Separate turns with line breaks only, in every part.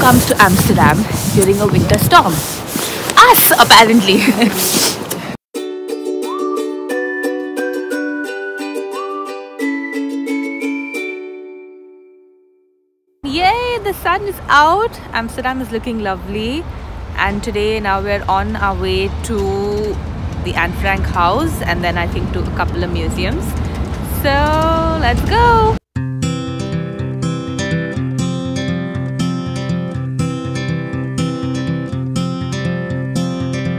comes to Amsterdam during a winter storm? Us, apparently. Yay, the sun is out. Amsterdam is looking lovely. And today, now we're on our way to the Anne Frank house and then I think to a couple of museums. So let's go.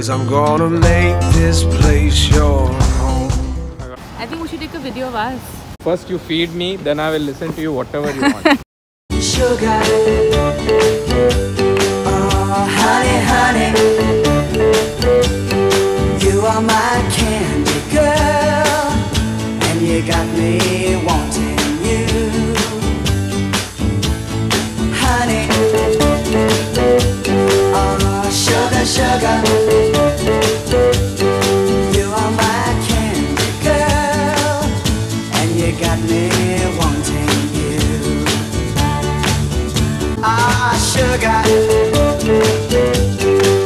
Cause I'm gonna make this place your home.
I think we should take a video of us.
First you feed me, then I will listen to you whatever you want.
Sugar,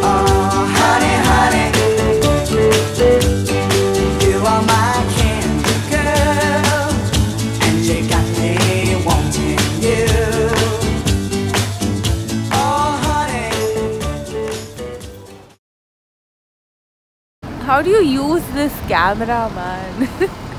Oh, honey, honey. You are my candy girl, and you got me wanting you. Oh, honey.
How do you use this camera, man?